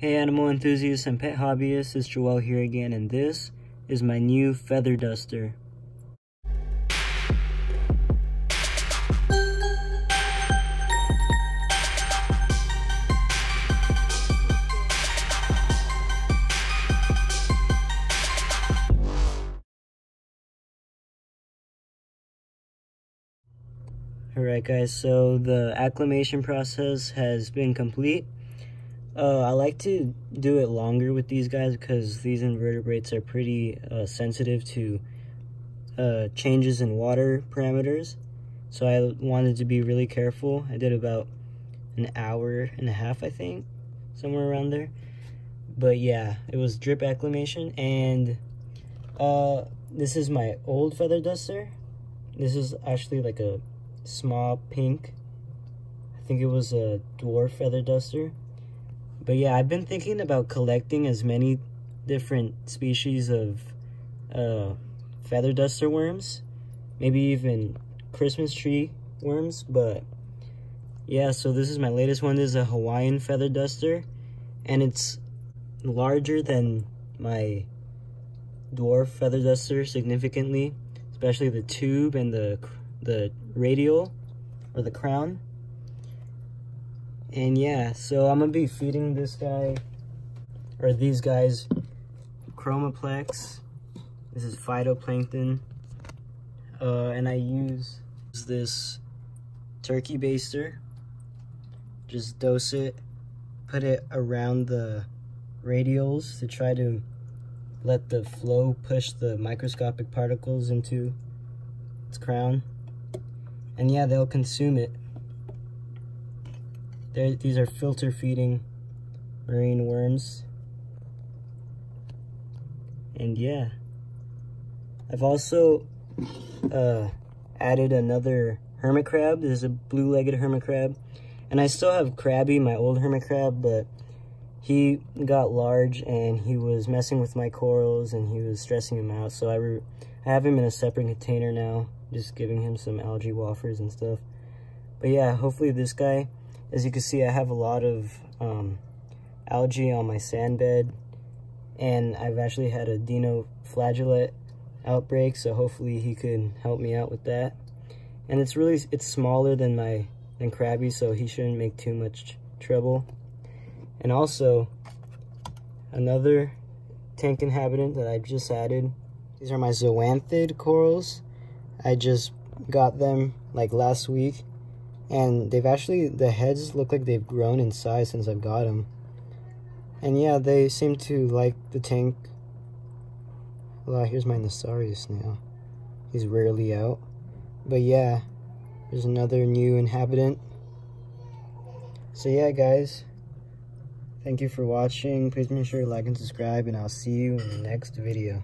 Hey animal enthusiasts and pet hobbyists, it's Joel here again and this is my new feather duster. Alright guys, so the acclimation process has been complete. Uh, I like to do it longer with these guys because these invertebrates are pretty uh, sensitive to uh, changes in water parameters. So I wanted to be really careful. I did about an hour and a half, I think, somewhere around there. But yeah, it was drip acclimation and uh, this is my old feather duster. This is actually like a small pink. I think it was a dwarf feather duster. But yeah, I've been thinking about collecting as many different species of uh, feather duster worms. Maybe even Christmas tree worms. But yeah, so this is my latest one. This is a Hawaiian feather duster. And it's larger than my dwarf feather duster significantly. Especially the tube and the the radial or the crown. And yeah, so I'm gonna be feeding this guy or these guys Chromaplex. This is phytoplankton. Uh, and I use this turkey baster. Just dose it, put it around the radials to try to let the flow push the microscopic particles into its crown. And yeah, they'll consume it. They're, these are filter feeding marine worms. And yeah. I've also uh, added another hermit crab. This is a blue-legged hermit crab. And I still have Crabby, my old hermit crab, but he got large and he was messing with my corals and he was stressing him out. So I, I have him in a separate container now just giving him some algae wafers and stuff. But yeah, hopefully this guy, as you can see, I have a lot of um, algae on my sand bed, and I've actually had a dinoflagellate outbreak, so hopefully he could help me out with that. And it's really, it's smaller than my, than Crabby, so he shouldn't make too much trouble. And also, another tank inhabitant that I just added. These are my zoanthid corals. I just got them like last week and they've actually the heads look like they've grown in size since I've got them and yeah they seem to like the tank. Well here's my Nassarius now. He's rarely out. But yeah there's another new inhabitant. So yeah guys. Thank you for watching. Please make sure to like and subscribe and I'll see you in the next video